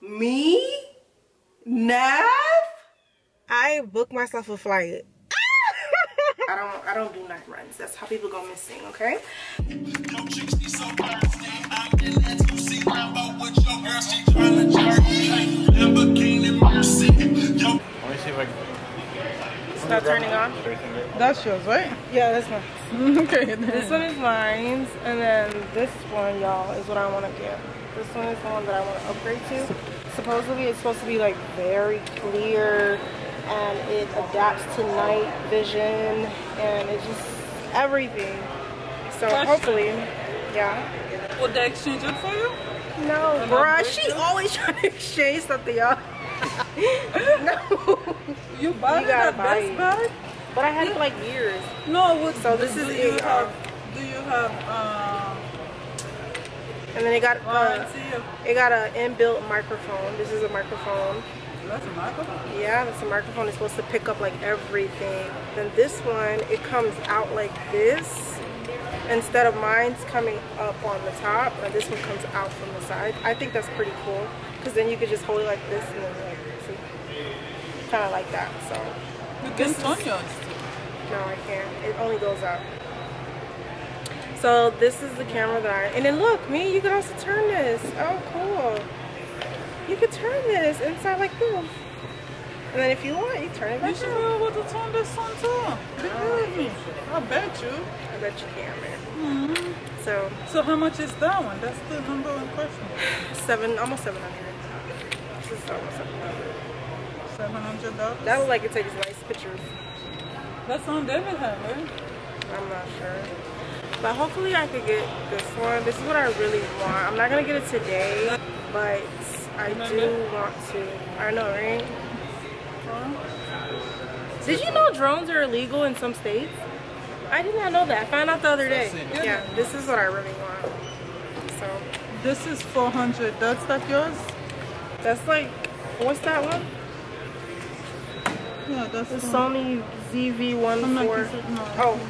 Me? Nav? I booked myself a flight. I don't I don't do night runs. That's how people go missing, okay? Let me see if I. It's not turning on. That's yours, right? Yeah, that's mine. okay. This one is mine, and then this one, y'all, is what I want to get. This one is the one that I want to upgrade to. Supposedly, it's supposed to be like very clear, and it adapts to night vision, and it just everything. So hopefully, yeah. Would they exchange it for you? No, An bruh, she always trying to exchange something, y'all. no, You bought You it buy Best. Buy? but I had it for like years. No. What, So this do is you it, have? Do you have um, And then it got uh, it got an inbuilt microphone. This is a microphone. That's a microphone. Yeah, that's a microphone. It's supposed to pick up like everything. Then this one, it comes out like this. Instead of mine's coming up on the top, and this one comes out from the side. I think that's pretty cool. Because then you could just hold it like this and then like, see? Kind of like that, so. You can turn yours. No, I can't. It only goes up. So this is the camera that I, and then look, me, you can also turn this. Oh, cool. You can turn this inside like this. And then if you want, you turn it back You should be able to turn this on too. Believe me. I bet you. I bet you can, man. hmm So So how much is that one? That's the number one question. seven, almost 700. This is almost 700. Seven hundred dollars. That look like it takes nice pictures. That's on David had, right? I'm not sure. But hopefully I could get this one. This is what I really want. I'm not gonna get it today, but I do want to. I know, right? Did you know drones are illegal in some states? I did not know that. I found out the other day. Yeah, this is what I really want. So This is four hundred. That's that yours? that's like, what's that one? Yeah, that's The Sony ZV-14. I'm not kissing- no. Oh,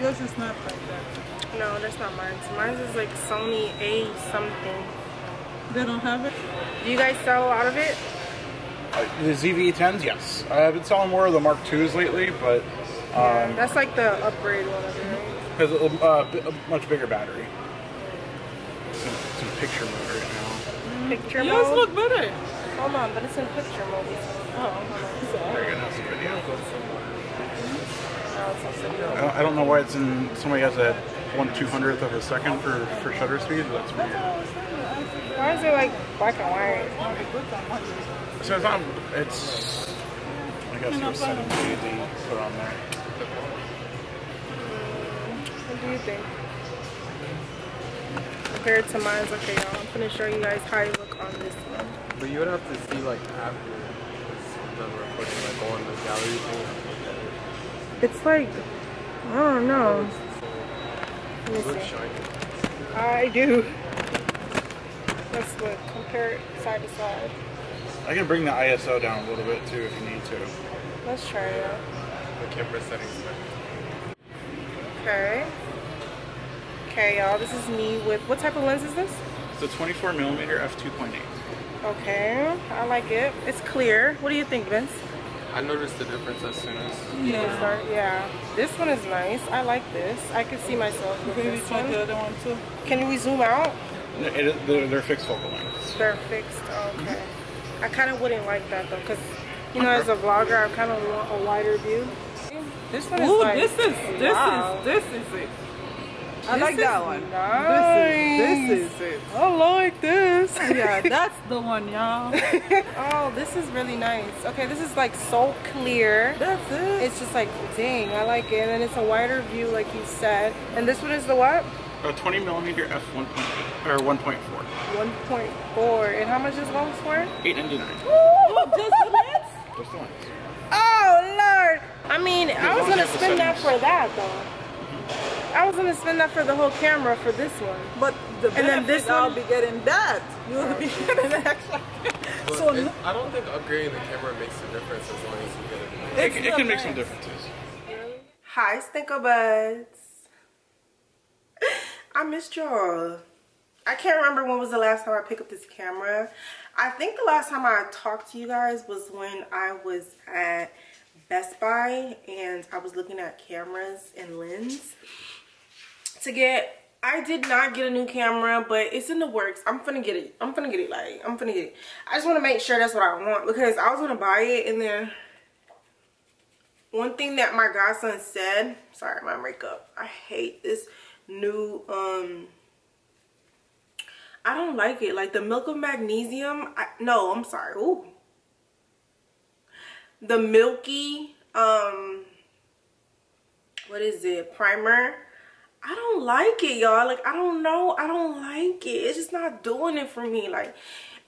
Yours is not like that. no, that's not mine. Mine is like Sony A something. They don't have it. Do you guys sell out of it? Uh, the ZV-10s, yes. I've been selling more of the Mark IIs lately, but Yeah, that's like the upgrade one of it, right? has a, uh, a much bigger battery. It's in, picture mode right now. Picture Yours mode? look better. Hold on, but it's in picture mode. Oh, hold on. There you go. That's the video. It's also I don't, I don't know why it's in. Somebody has a one two hundredth of a second for for shutter speed. But that's weird. Why is it like black and white? So it's not. It's. I guess it was 7K they put on there. What do you think? Compared to mine, okay, y'all. I'm gonna show you guys how I look on this one. But you would have to see like after the recording, like go on the gallery thing. It's like, I don't know. It looks see. shiny. I do. Let's look. Compare it side to side. I can bring the ISO down a little bit too if you need to. Let's try it out. The camera settings. Okay. Okay, y'all. This is me with what type of lens is this? It's a 24 millimeter f 2.8. Okay, I like it. It's clear. What do you think, Vince? I noticed the difference as soon as. Yeah. Start, yeah. This one is nice. I like this. I can see myself with Maybe this try the other one too. Can we zoom out? It, it, they're, they're fixed focal lengths. They're fixed. Okay. Mm-hmm. I kind of wouldn't like that though, because you know, as a vlogger, I kind of want a wider view. This one is Ooh, like, this is this wow. is this is it. I This like that one. Nice. This is this is it. I like this. Yeah, that's the one, y'all. oh, this is really nice. Okay, this is like so clear. That's it. It's just like, dang, I like it. And it's a wider view, like you said. And this one is the what? A 20 millimeter f 1.8 or 1.4. 1.4. And how much is one for? 899. Oh, just the lens? Just the lens. Oh, Lord. I mean, I was going to spend that for that, though. I was going to spend that for the whole camera for this one. But the And then this I'll one- be getting that. You'll be getting the extra. So it, no- I don't think upgrading the camera makes a difference as long as you get it. It, It's it the can make some differences. Hi, Stinker Buds. I missed y'all. I can't remember when was the last time I picked up this camera. I think the last time I talked to you guys was when I was at Best Buy and I was looking at cameras and lens to get I did not get a new camera, but it's in the works. I'm gonna get it. I'm gonna get it. Like, I'm gonna get it. I just want to make sure that's what I want because I was gonna buy it and then one thing that my godson said, sorry, my makeup. I hate this new, um, I don't like it. Like the milk of magnesium. I, no, I'm sorry. Ooh. The milky, um, what is it? Primer I don't like it, y'all. Like, I don't know. I don't like it. It's just not doing it for me. Like,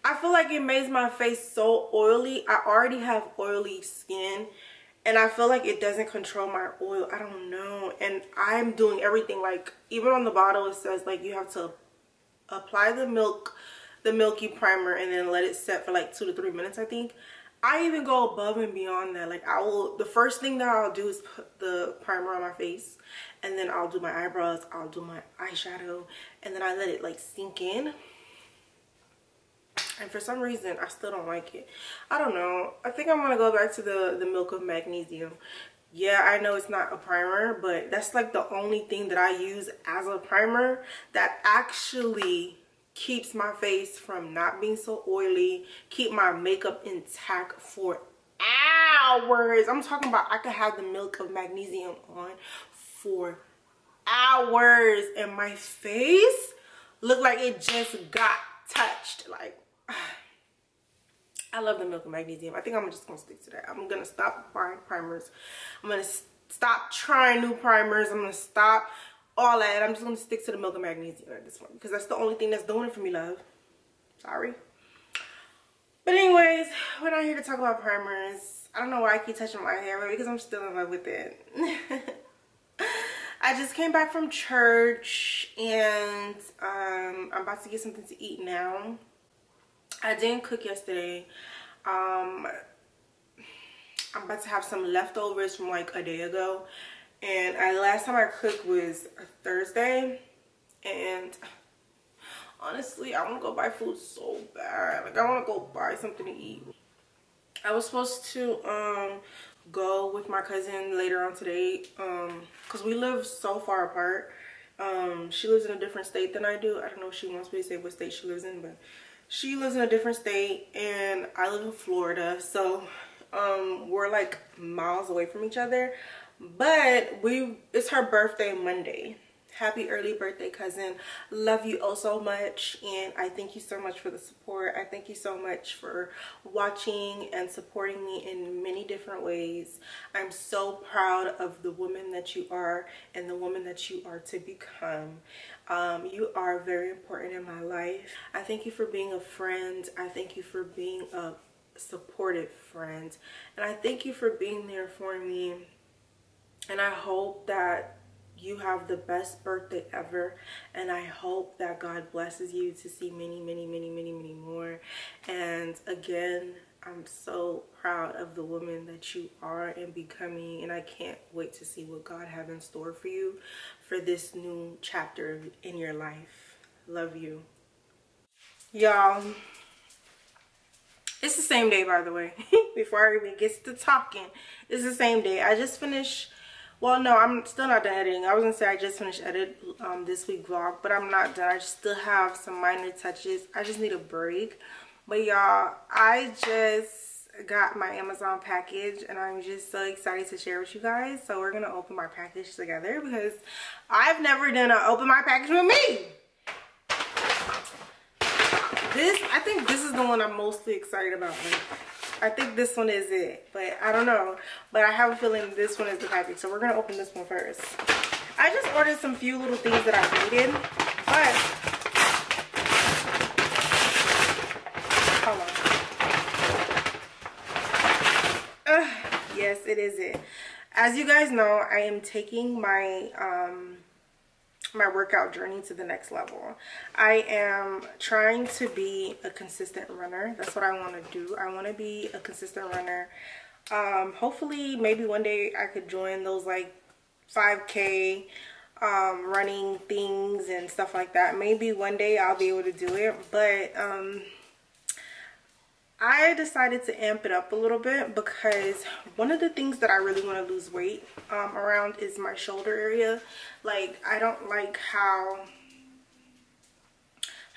I feel like it makes my face so oily. I already have oily skin. And I feel like it doesn't control my oil. I don't know. And I'm doing everything. Like, even on the bottle, it says, like, you have to apply the milk, the milky primer, and then let it set for, like, two to three minutes, I think. I even go above and beyond that. Like, I will, the first thing that I'll do is put the primer on my face and then I'll do my eyebrows I'll do my eyeshadow and then I let it like sink in. And for some reason I still don't like it. I don't know. I think I'm gonna go back to the the milk of magnesium. Yeah I know it's not a primer but that's like the only thing that I use as a primer that actually keeps my face from not being so oily keep my makeup intact for hours. I'm talking about i could have the milk of magnesium on for hours and my face looked like it just got touched. Like I love the milk and magnesium. I think I'm just gonna stick to that. I'm gonna stop buying primers. I'm gonna stop trying new primers. I'm gonna stop all that I'm just gonna stick to the milk and magnesium at this point because that's the only thing that's doing it for me love sorry but anyways we're not here to talk about primers I don't know why I keep touching my hair but because I'm still in love with it I just came back from church and um, I'm about to get something to eat now. I didn't cook yesterday. Um, I'm about to have some leftovers from like a day ago. And I, last time I cooked was Thursday. And honestly, I want to go buy food so bad. Like I want to go buy something to eat. I was supposed to um, go with my cousin later on today um because we live so far apart um she lives in a different state than i do i don't know if she wants me to say what state she lives in but she lives in a different state and i live in florida so um we're like miles away from each other but we it's her birthday monday. Happy early birthday cousin. Love you oh so much and i thank you so much for the support. I thank you so much for watching and supporting me in many different ways. I'm so proud of the woman that you are and the woman that you are to become. Um, you are very important in my life. I thank you for being a friend. I thank you for being a supportive friend. And i thank you for being there for me and i hope that you have the best birthday ever. And i hope that god blesses you to see many many many many many more. And again i'm so proud of the woman that you are and becoming. And i can't wait to see what god have in store for you for this new chapter in your life. Love you. Y'all it's the same day by the way. Before i even get to talking it's the same day. I just finished well no i'm still not done editing. I was gonna say i just finished edit um, this week vlog but i'm not done. I still have some minor touches. I just need a break. But y'all i just got my amazon package and i'm just so excited to share with you guys. So we're gonna open my package together because i've never done a open my package with me. This i think this is the one i'm mostly excited about I think this one is it, but I don't know. But I have a feeling this one is the package, so we're gonna open this one first. I just ordered some few little things that I needed, but hold on. Yes, it is it. As you guys know, I am taking my um, my workout journey to the next level. I am trying to be a consistent runner. That's what I want to do. I want to be a consistent runner. Um, hopefully, maybe one day I could join those like 5K um, running things and stuff like that. Maybe one day I'll be able to do it, but um, I decided to amp it up a little bit because one of the things that I really want to lose weight um, around is my shoulder area. Like, I don't like how,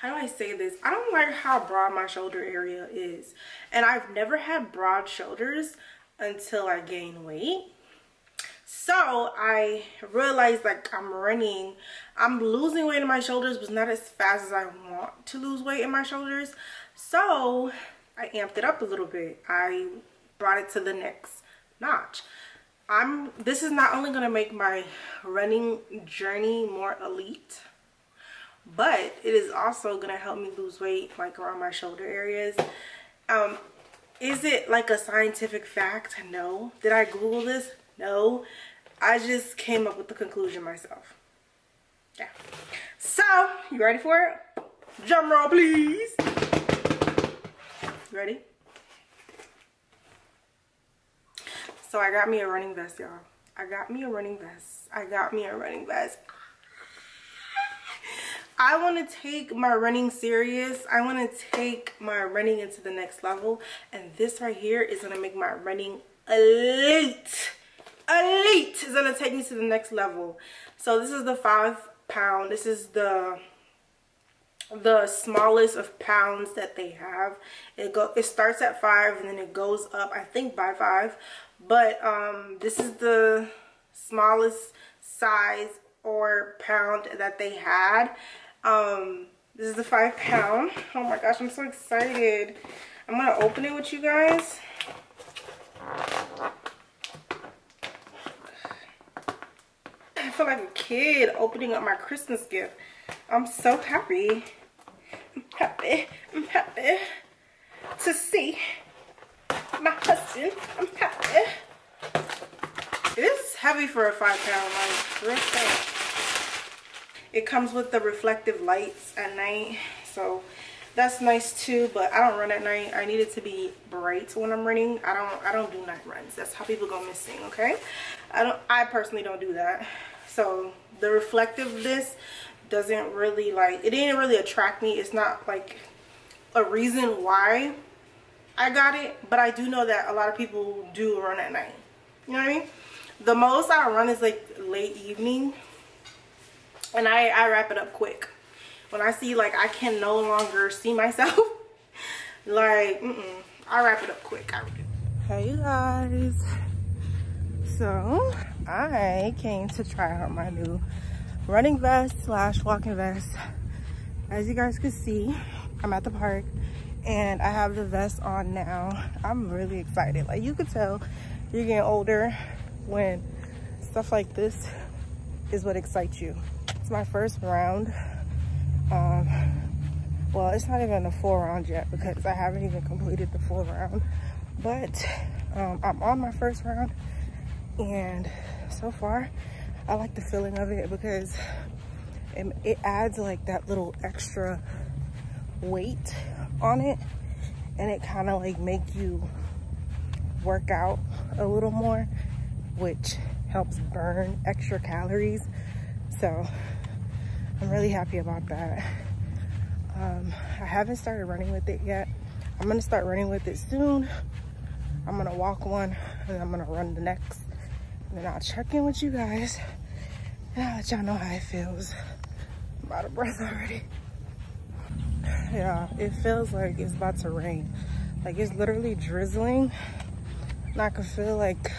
how do I say this? I don't like how broad my shoulder area is. And I've never had broad shoulders until I gain weight. So I realized like I'm running, I'm losing weight in my shoulders, but not as fast as I want to lose weight in my shoulders. So I amped it up a little bit. I brought it to the next notch. I'm, this is not only gonna make my running journey more elite, but it is also gonna help me lose weight like around my shoulder areas. Um, is it like a scientific fact? No. Did I Google this? No. I just came up with the conclusion myself. Yeah. So, you ready for it? Drum roll, please. Ready? So I got me a running vest, y'all. I got me a running vest. I got me a running vest. I want to take my running serious. I want to take my running into the next level. And this right here is going to make my running elite elite is gonna take me to the next level so this is the five pound this is the the smallest of pounds that they have. It go it starts at five and then it goes up i think by five. But um this is the smallest size or pound that they had. Um this is the five pound. Oh my gosh i'm so excited. I'm gonna open it with you guys. I feel like a kid opening up my Christmas gift. I'm so happy. Happy. I'm happy to see my husband. I'm happy. It is heavy for a five pound, like real. It comes with the reflective lights at night, so that's nice too. But I don't run at night. I need it to be bright when I'm running. I don't. I don't do night runs. That's how people go missing. Okay. I don't. I personally don't do that so the reflectiveness doesn't really like it didn't really attract me. It's not like a reason why I got it but I do know that a lot of people do run at night. You know what I mean? The most I run is like late evening and I, I wrap it up quick. When I see like I can no longer see myself like mm -mm, I wrap it up quick. Hey you guys. So I came to try out my new running vest slash walking vest. As you guys can see, I'm at the park and I have the vest on now. I'm really excited. Like you could tell you're getting older when stuff like this is what excites you. It's my first round. Um, well, it's not even a full round yet because I haven't even completed the full round. But um, I'm on my first round and so far I like the feeling of it because it, it adds like that little extra weight on it and it kind of like make you work out a little more which helps burn extra calories. So I'm really happy about that. Um, I haven't started running with it yet. I'm gonna start running with it soon. I'm gonna walk one and I'm gonna run the next and then I'll check in with you guys and I'll let y'all know how it feels. I'm out of breath already. Yeah, it feels like it's about to rain. Like it's literally drizzling. And I can feel like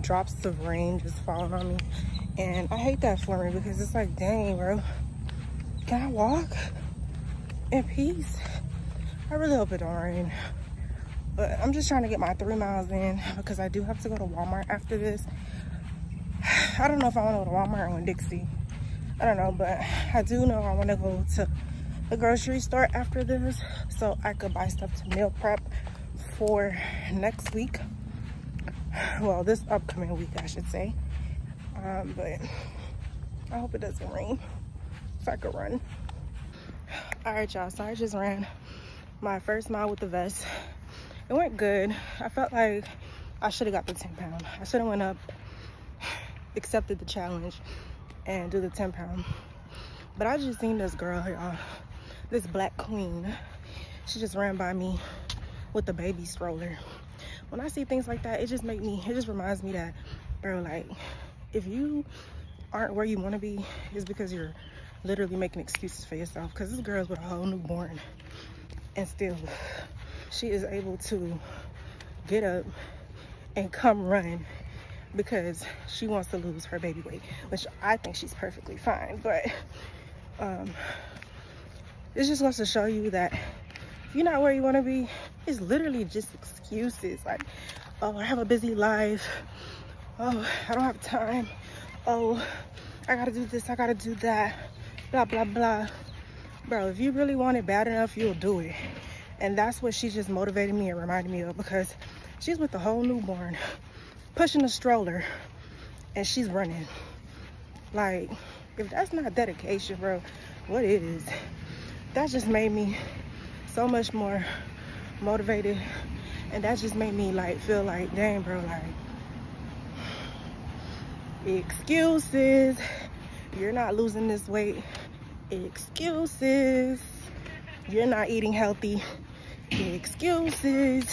drops of rain just falling on me. And I hate that for me because it's like, dang, bro. Can I walk in peace? I really hope it don't rain. But I'm just trying to get my three miles in because I do have to go to Walmart after this I don't know if I want to go to Walmart or Winn-Dixie. I don't know, but I do know I want to go to the grocery store after this so I could buy stuff to meal prep for next week. Well, this upcoming week, I should say. Um, but I hope it doesn't rain so I could run. All right, y'all. So I just ran my first mile with the vest. It went good. I felt like I should have got the 10 pound. I should have went up accepted the challenge and do the 10 pound. But I just seen this girl, y'all, uh, this black queen. She just ran by me with the baby stroller. When I see things like that, it just make me, it just reminds me that, bro, like, if you aren't where you want to be, it's because you're literally making excuses for yourself. Because this girl's with a whole newborn, and still, she is able to get up and come run because she wants to lose her baby weight, which I think she's perfectly fine. But um, it just wants to show you that if you're not where you want to be, it's literally just excuses. Like, oh, I have a busy life. Oh, I don't have time. Oh, I gotta do this, I gotta do that. Blah, blah, blah. Bro, if you really want it bad enough, you'll do it. And that's what she just motivated me and reminded me of because she's with the whole newborn, pushing a stroller, and she's running. Like, if that's not dedication, bro, what is? That just made me so much more motivated. And that just made me like feel like, dang, bro, like, excuses. You're not losing this weight. Excuses. You're not eating healthy. Excuses.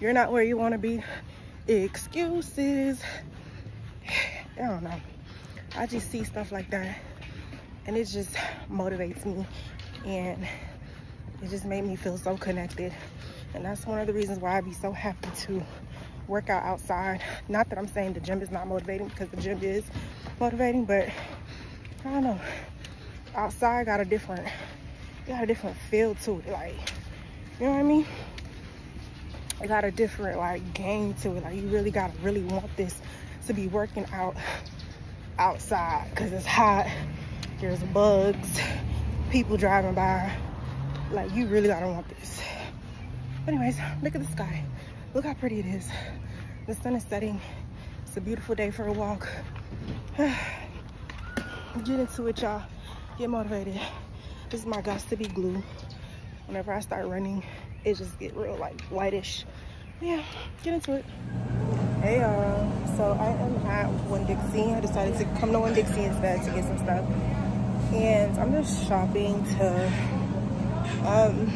You're not where you want to be. Excuses. I don't know. I just see stuff like that and it just motivates me and it just made me feel so connected. And that's one of the reasons why I'd be so happy to work out outside. Not that I'm saying the gym is not motivating because the gym is motivating, but I don't know. Outside got a different, got a different feel to it. Like, you know what I mean? It got a different like game to it. Like you really gotta really want this to be working out outside because it's hot. There's bugs, people driving by. Like you really gotta want this. but Anyways, look at the sky. Look how pretty it is. The sun is setting. It's a beautiful day for a walk. Get into it, y'all. Get motivated. This is my be glue. Whenever I start running, it just get real like whitish. Yeah, get into it. Hey y'all, so I am at Winn-Dixie. I decided to come to Winn-Dixie instead to get some stuff. And I'm just shopping to um,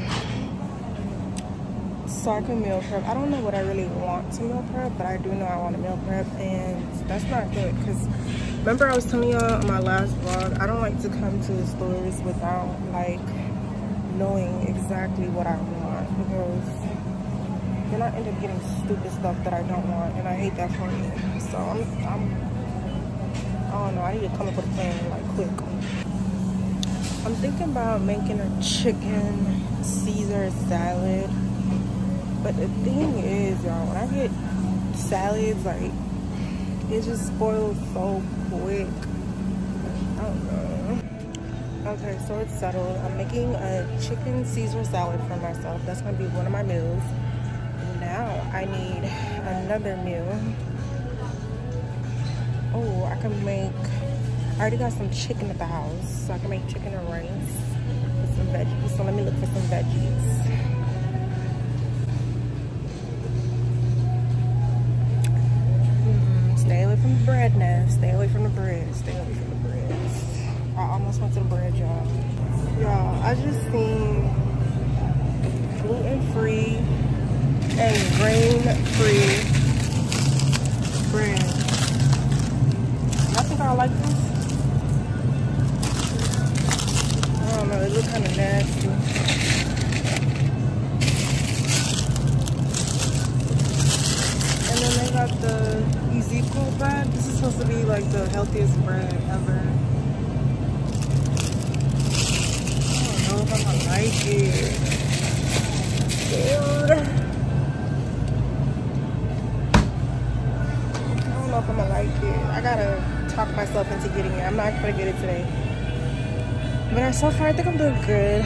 so I can meal prep. I don't know what I really want to meal prep, but I do know I want to meal prep, and that's not good. Because remember I was telling y'all on my last vlog, I don't like to come to the stores without like knowing exactly what I because then I end up getting stupid stuff that I don't want, and I hate that for me. So I'm, I'm I don't know. I need to come up with a plan like quick. I'm thinking about making a chicken Caesar salad but the thing is, y'all, when I get salads, like, it just spoils so quick. I don't know. Okay, so it's settled. I'm making a chicken Caesar salad for myself. That's gonna be one of my meals. Now I need another meal. Oh, I can make, I already got some chicken at the house. So I can make chicken and rice with some veggies. So let me look for some veggies. Mm, stay away from the bread now. Stay away from the bread. Stay away from the. I almost went to the bread, y'all. Y'all, I just seen gluten-free and grain-free bread. I think I like this. I don't know, it look kind of nasty. And then they got the Ezekiel bread. This is supposed to be like the healthiest bread ever. I don't know if Like it. Dude. I don't know if I'm gonna like it. I gotta talk myself into getting it. I'm not gonna get it today. But I so far, I think I'm doing good.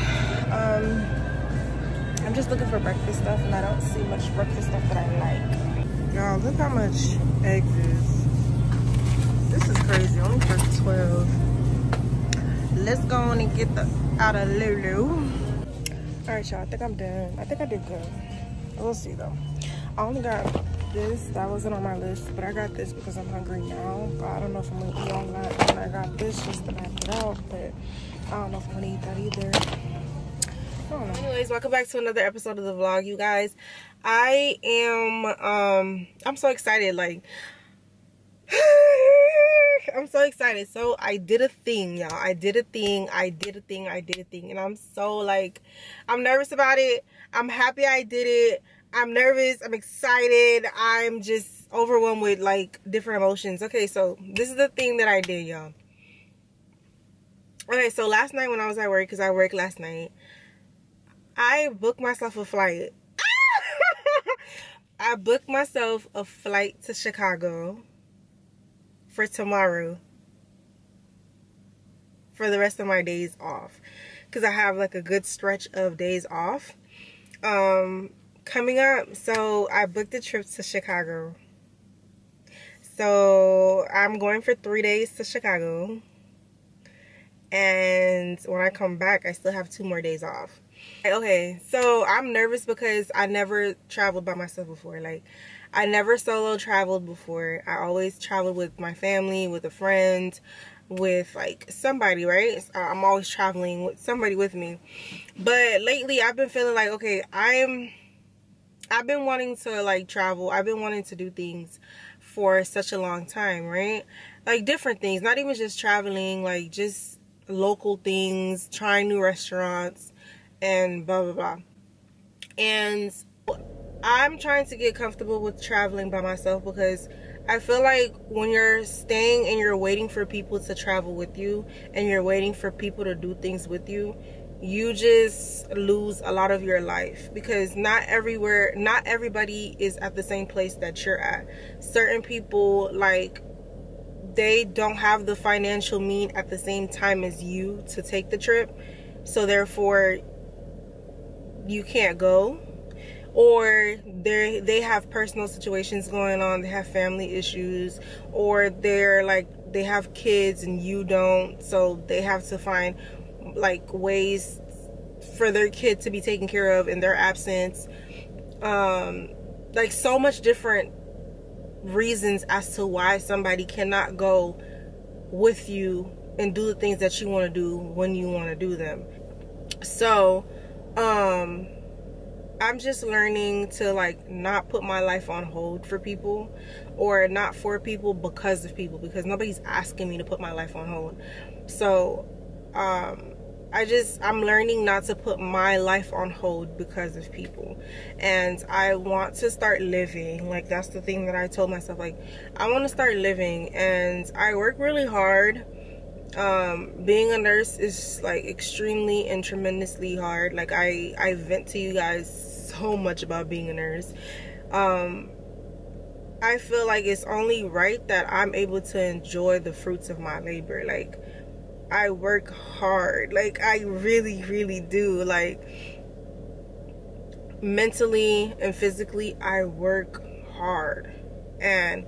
Um, I'm just looking for breakfast stuff and I don't see much breakfast stuff that I like. Y'all, look how much eggs is. This is crazy, only for 12. Let's go on and get the out of Lulu. All right, y'all, I think I'm done. I think I did good. We'll see though. I only got this. That wasn't on my list, but I got this because I'm hungry now. I don't know if I'm gonna eat all that. And I got this just to back it up, but I don't know if I'm gonna eat that either. Anyways, welcome back to another episode of the vlog, you guys. I am, um, I'm so excited. Like, I'm so excited. So I did a thing, y'all. I did a thing. I did a thing. I did a thing. And I'm so like, I'm nervous about it. I'm happy I did it. I'm nervous. I'm excited. I'm just overwhelmed with like different emotions. Okay, so this is the thing that I did, y'all. Okay, so last night when I was at work, because I worked last night, I booked myself a flight. I booked myself a flight to Chicago for tomorrow for the rest of my days off. Because I have like a good stretch of days off. Um coming up so I booked a trip to Chicago. So I'm going for three days to Chicago. And when I come back I still have two more days off. Okay so I'm nervous because I never traveled by myself before. Like I never solo traveled before. I always traveled with my family, with a friend, with like somebody, right? I'm always traveling with somebody with me. But lately I've been feeling like, okay, I'm I've been wanting to like travel. I've been wanting to do things for such a long time, right? Like different things, not even just traveling, like just local things, trying new restaurants and blah blah blah. And I'm trying to get comfortable with traveling by myself because I feel like when you're staying and you're waiting for people to travel with you and you're waiting for people to do things with you, you just lose a lot of your life because not everywhere, not everybody is at the same place that you're at. Certain people, like, they don't have the financial mean at the same time as you to take the trip. So therefore, you can't go or they they have personal situations going on they have family issues or they're like they have kids and you don't so they have to find like ways for their kid to be taken care of in their absence. Um like so much different reasons as to why somebody cannot go with you and do the things that you want to do when you want to do them. So um I'm just learning to like not put my life on hold for people or not for people because of people because nobody's asking me to put my life on hold. So um I just I'm learning not to put my life on hold because of people. And I want to start living. Like that's the thing that I told myself like I want to start living and I work really hard um being a nurse is like extremely and tremendously hard like i i vent to you guys so much about being a nurse. Um, I feel like it's only right that I'm able to enjoy the fruits of my labor. Like, I work hard. Like, I really, really do. Like, mentally and physically, I work hard. And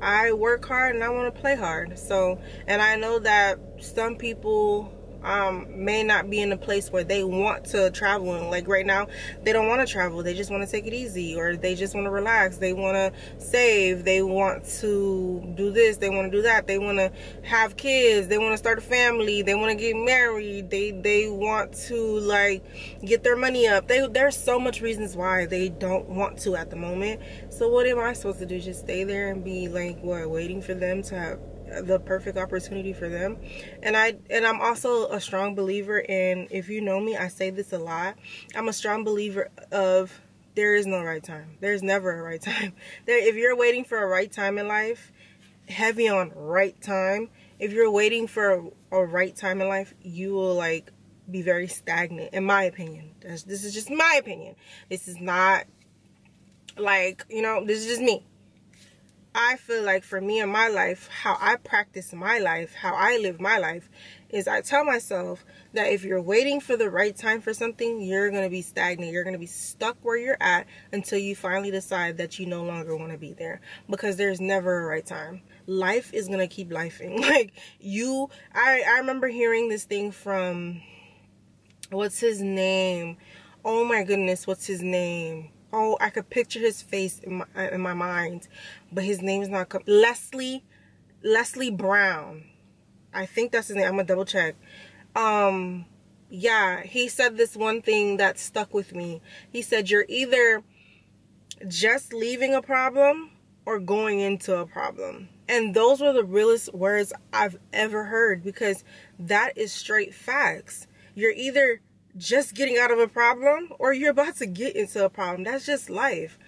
I work hard and I want to play hard. So, and I know that some people um, may not be in a place where they want to travel. Like right now, they don't want to travel. They just want to take it easy or they just want to relax. They want to save. They want to do this. They want to do that. They want to have kids. They want to start a family. They want to get married. They, they want to like get their money up. They, there's so much reasons why they don't want to at the moment. So what am I supposed to do? Just stay there and be like, what, waiting for them to have the perfect opportunity for them. And i and i'm also a strong believer in if you know me i say this a lot i'm a strong believer of there is no right time. There's never a right time. There if you're waiting for a right time in life heavy on right time. If you're waiting for a, a right time in life you will like be very stagnant in my opinion. This is just my opinion. This is not like you know this is just me I feel like for me in my life, how I practice my life, how I live my life, is I tell myself that if you're waiting for the right time for something, you're going to be stagnant. You're going to be stuck where you're at until you finally decide that you no longer want to be there. Because there's never a right time. Life is going to keep lifing. Like, you, I, I remember hearing this thing from, what's his name? Oh my goodness, what's his name? Oh, I could picture his face in my in my mind, but his name is not Leslie Leslie Brown. I think that's his name. I'm gonna double check. Um, yeah, he said this one thing that stuck with me. He said, You're either just leaving a problem or going into a problem. And those were the realest words I've ever heard because that is straight facts. You're either just getting out of a problem or you're about to get into a problem. That's just life.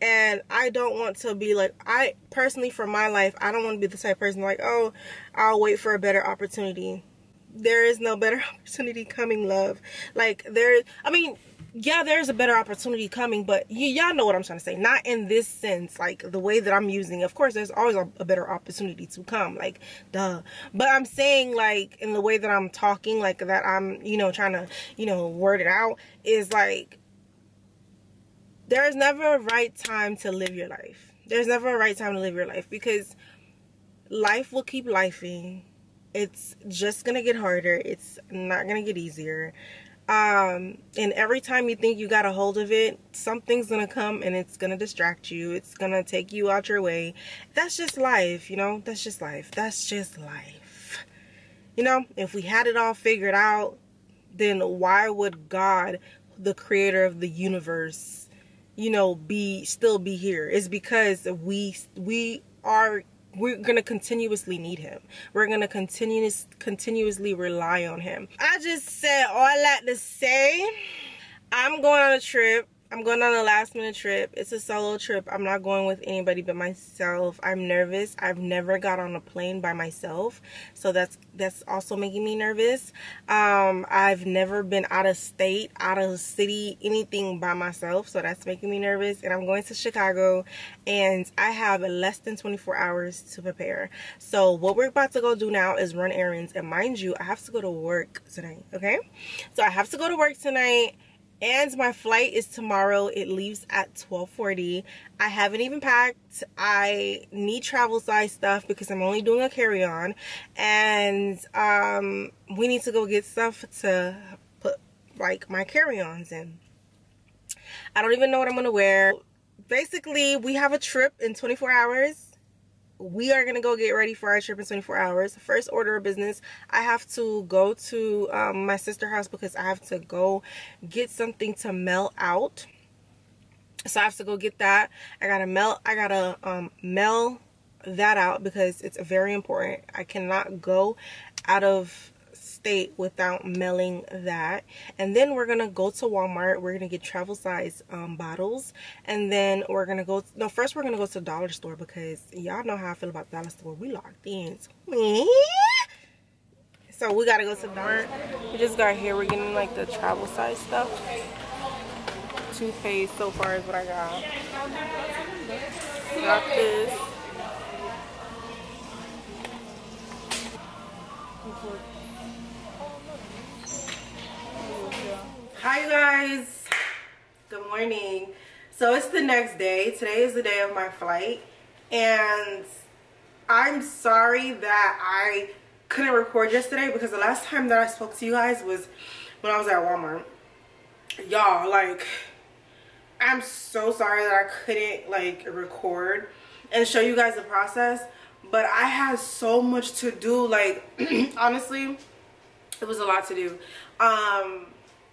And I don't want to be like, I personally, for my life, I don't want to be the type of person like, oh, I'll wait for a better opportunity. There is no better opportunity coming, love. Like, there, I mean, yeah, there's a better opportunity coming, but y'all know what I'm trying to say. Not in this sense, like the way that I'm using. Of course, there's always a, a, better opportunity to come, like duh. But I'm saying, like in the way that I'm talking, like that I'm, you know, trying to, you know, word it out is like there is never a right time to live your life. There's never a right time to live your life because life will keep lifing. It's just gonna get harder. It's not gonna get easier um and every time you think you got a hold of it something's gonna come and it's gonna distract you. It's gonna take you out your way. That's just life you know? That's just life. That's just life. You know if we had it all figured out then why would god the creator of the universe you know be still be here? It's because we we are we're gonna continuously need him. We're gonna continuous continuously rely on him. I just said all that to say i'm going on a trip I'm going on a last minute trip. It's a solo trip. I'm not going with anybody but myself. I'm nervous. I've never got on a plane by myself. So that's that's also making me nervous. Um, I've never been out of state, out of city, anything by myself. So that's making me nervous. And I'm going to Chicago and I have less than 24 hours to prepare. So what we're about to go do now is run errands. And mind you, I have to go to work tonight. Okay. So I have to go to work tonight and my flight is tomorrow. It leaves at 12:40. i haven't even packed. I need travel size stuff because i'm only doing a carry-on. And um, we need to go get stuff to put like my carry-ons in. I don't even know what i'm gonna wear. Basically we have a trip in 24 hours we are gonna go get ready for our trip in 24 hours. First order of business i have to go to um, my sister house because i have to go get something to melt out. So i have to go get that. I gotta melt i gotta um, mail that out because it's very important. I cannot go out of state without mailing that. And then we're gonna go to walmart. We're gonna get travel size um, bottles. And then we're gonna go no first we're gonna go to the dollar store because y'all know how i feel about dollar store. We locked in. So we gotta go to dollar we just got here. We're getting like the travel size stuff. Toothpaste so far is what i got. Got this hi guys. Good morning. So it's the next day. Today is the day of my flight. And i'm sorry that i couldn't record yesterday because the last time that i spoke to you guys was when i was at walmart. Y'all like i'm so sorry that i couldn't like record and show you guys the process but i had so much to do. Like honestly it was a lot to do. Um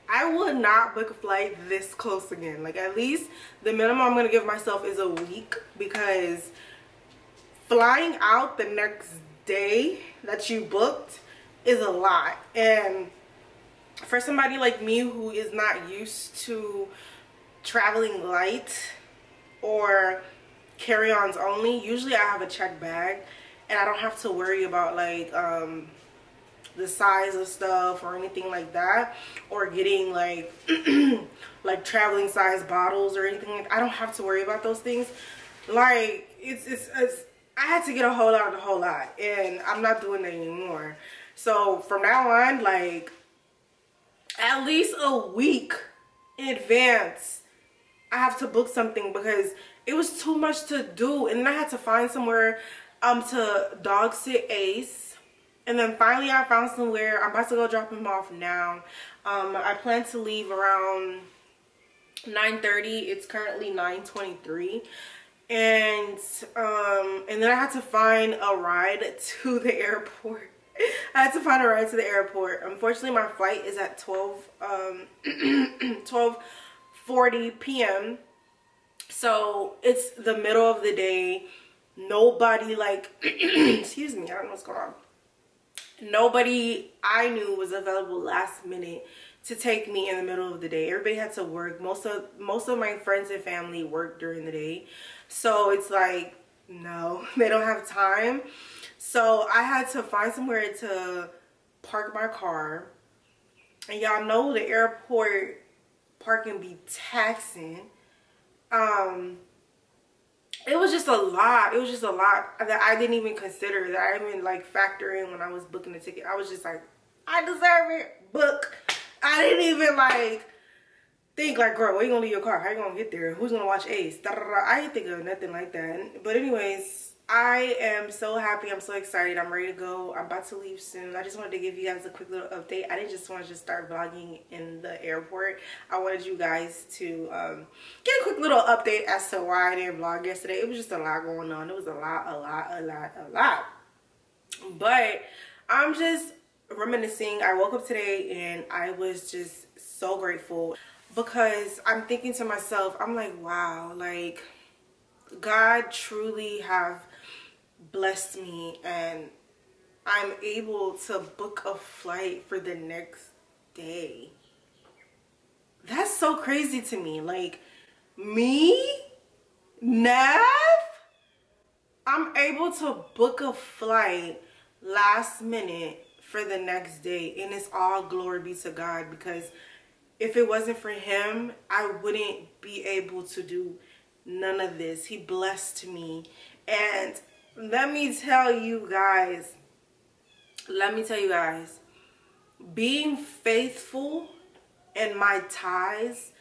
I would not book a flight this close again. Like at least the minimum I'm going to give myself is a week because flying out the next day that you booked is a lot. And for somebody like me who is not used to traveling light or carry-ons only, usually I have a check bag and I don't have to worry about like um the size of stuff or anything like that or getting like like traveling size bottles or anything I don't have to worry about those things. Like it's, it's it's I had to get a whole lot the whole lot and I'm not doing that anymore. So from now on like at least a week in advance I have to book something because it was too much to do and I had to find somewhere um to dog sit Ace and then finally I found somewhere. I'm about to go drop him off now. Um, I plan to leave around 9:30. It's currently 9:23 and um and then I had to find a ride to the airport. I had to find a ride to the airport. Unfortunately, my flight is at 12 um 12:40 p.m. So, it's the middle of the day. Nobody like excuse me, I don't know what's going on. Nobody I knew was available last minute to take me in the middle of the day. Everybody had to work. Most of most of my friends and family work during the day. So it's like, no, they don't have time. So I had to find somewhere to park my car. And y'all know the airport parking be taxing. Um, it was just a lot. It was just a lot that I didn't even consider, that I didn't like factor in when I was booking the ticket. I was just like, I deserve it. Book. I didn't even like think like, girl, where you gonna leave your car? How you gonna get there? Who's gonna watch Ace? Da, da, da. I didn't think of nothing like that. But anyways, I am so happy. I'm so excited. I'm ready to go. I'm about to leave soon. I just wanted to give you guys a quick little update. I didn't just want to just start vlogging in the airport. I wanted you guys to um, get a quick little update as to why I didn't vlog yesterday. It was just a lot going on. It was a lot, a lot, a lot, a lot. But I'm just reminiscing. I woke up today and I was just so grateful because I'm thinking to myself, I'm like, wow, like God truly have blessed me and I'm able to book a flight for the next day. That's so crazy to me. Like me, Neph, I'm able to book a flight last minute for the next day and it's all glory be to God because if it wasn't for him, I wouldn't be able to do none of this. He blessed me. And let me tell you guys, let me tell you guys, being faithful in my ties,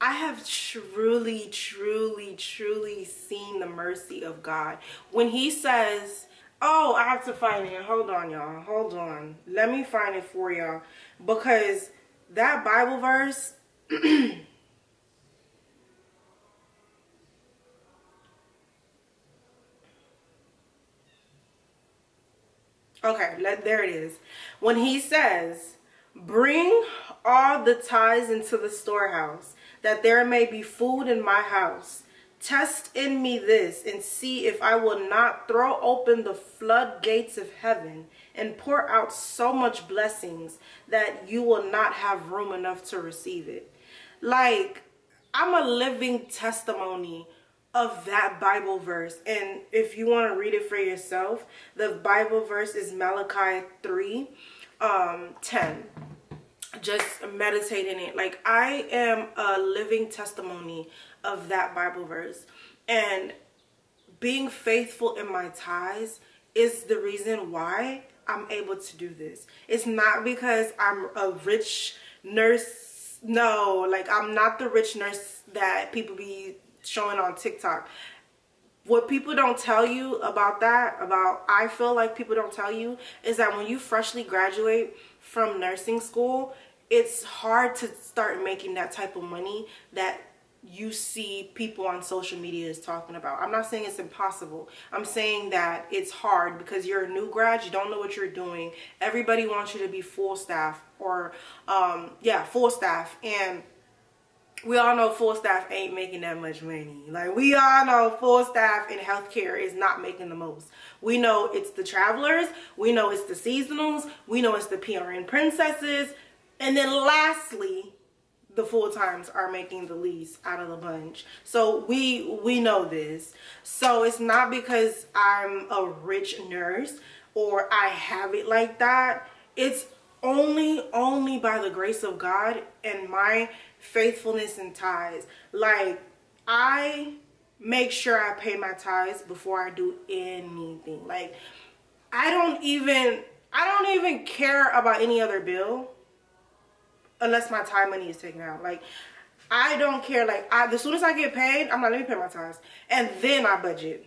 I have truly, truly, truly seen the mercy of God. When he says, oh, I have to find it. Hold on, y'all. Hold on. Let me find it for y'all. Because that Bible verse Okay, let, there it is. When he says, Bring all the tithes into the storehouse, that there may be food in my house. Test in me this and see if I will not throw open the floodgates of heaven and pour out so much blessings that you will not have room enough to receive it. Like, I'm a living testimony of that Bible verse. And if you want to read it for yourself, the Bible verse is Malachi 3, um, 10. Just meditate in it. Like, I am a living testimony of that Bible verse. And being faithful in my ties is the reason why I'm able to do this. It's not because I'm a rich nurse. No, like I'm not the rich nurse that people be showing on TikTok. What people don't tell you about that, about I feel like people don't tell you, is that when you freshly graduate from nursing school, it's hard to start making that type of money that you see people on social media is talking about. I'm not saying it's impossible. I'm saying that it's hard because you're a new grad, you don't know what you're doing. Everybody wants you to be full staff or um yeah, full staff and we all know full staff ain't making that much money. Like we all know full staff in healthcare is not making the most. We know it's the travelers, we know it's the seasonals, we know it's the PRN princesses, and then lastly, the full times are making the least out of the bunch. So we we know this. So it's not because I'm a rich nurse or I have it like that. It's only only by the grace of God and my faithfulness and ties. Like I make sure I pay my tithes before I do anything. Like I don't even I don't even care about any other bill unless my time money is taken out. Like, I don't care. Like, I, as soon as I get paid, I'm not, let me pay my tithes. And then I budget.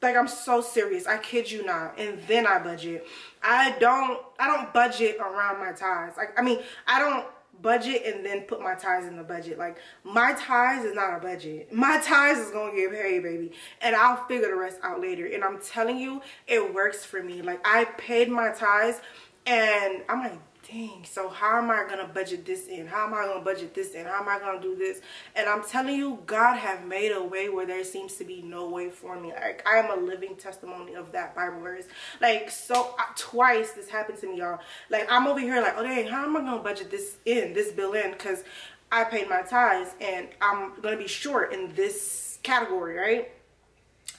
Like, I'm so serious. I kid you not. And then I budget. I don't, I don't budget around my tithes. Like, I mean, I don't budget and then put my ties in the budget. Like my ties is not a budget. My ties is gonna get paid, baby. And I'll figure the rest out later. And I'm telling you, it works for me. Like I paid my ties and I'm like, dang, so how am I gonna budget this in? How am I gonna budget this in? How am I gonna do this? And I'm telling you, God have made a way where there seems to be no way for me. Like I am a living testimony of that Bible verse. Like so twice this happened to me, y'all. Like I'm over here like, dang, how am I gonna budget this in, this bill in? Cause I paid my tithes and I'm gonna be short in this category, right?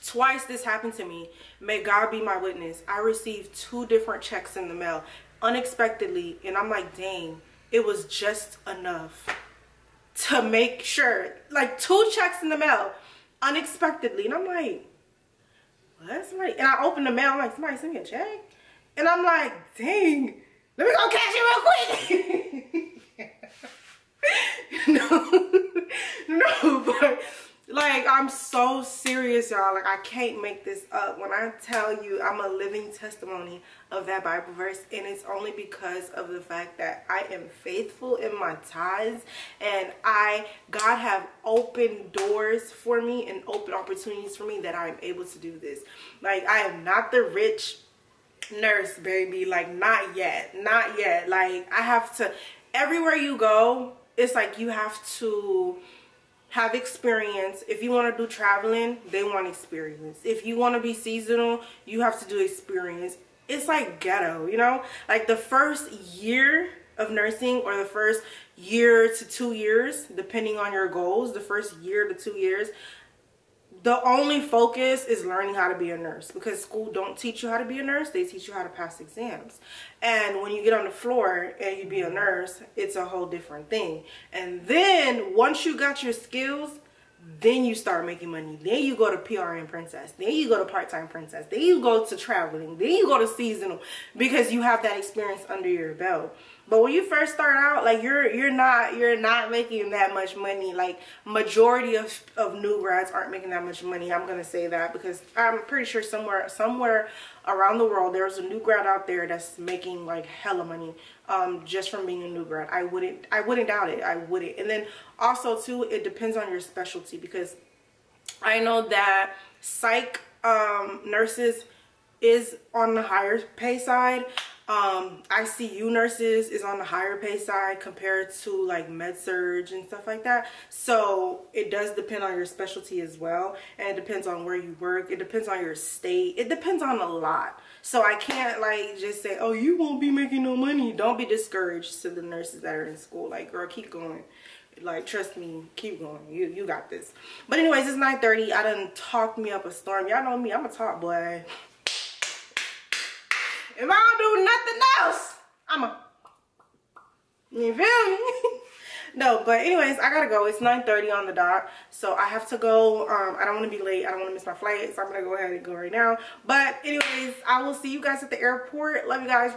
Twice this happened to me. May God be my witness. I received two different checks in the mail unexpectedly and I'm like, dang, it was just enough to make sure. Like two checks in the mail unexpectedly. And I'm like, what? Somebody, and I opened the mail. I'm like, somebody sent me a check? And I'm like, dang, let me go cash it real quick. no, no, but like i'm so serious y'all. Like i can't make this up. When i tell you i'm a living testimony of that bible verse and it's only because of the fact that i am faithful in my tithes and i god have opened doors for me and open opportunities for me that i'm able to do this. Like i am not the rich nurse baby. Like not yet. Not yet. Like i have to everywhere you go it's like you have to have experience. If you want to do traveling, they want experience. If you want to be seasonal, you have to do experience. It's like ghetto, you know? Like the first year of nursing or the first year to two years, depending on your goals, the first year to two years, the only focus is learning how to be a nurse because school don't teach you how to be a nurse. They teach you how to pass exams. And when you get on the floor and you be a nurse it's a whole different thing. And then once you got your skills then you start making money. Then you go to prn princess. Then you go to part-time princess. Then you go to traveling. Then you go to seasonal because you have that experience under your belt but when you first start out, like you're you're not you're not making that much money. Like majority of, of new grads aren't making that much money. I'm gonna say that because I'm pretty sure somewhere somewhere around the world there's a new grad out there that's making like hella money um, just from being a new grad. I wouldn't I wouldn't doubt it. I wouldn't. And then also too, it depends on your specialty because I know that psych um, nurses is on the higher pay side um, ICU nurses is on the higher pay side compared to like med surg and stuff like that. So it does depend on your specialty as well. And it depends on where you work. It depends on your state. It depends on a lot. So I can't like just say, oh, you won't be making no money. Don't be discouraged to the nurses that are in school. Like, girl, keep going like trust me keep going you you got this but anyways it's 9 30 i done talked me up a storm y'all know me i'm a talk boy if I don't do nothing else, I'm a, you feel me? no, but anyways, I gotta go. It's 9.30 on the dot, so I have to go. Um, I don't want to be late. I don't want to miss my flight, so I'm gonna go ahead and go right now. But anyways, I will see you guys at the airport. Love you guys.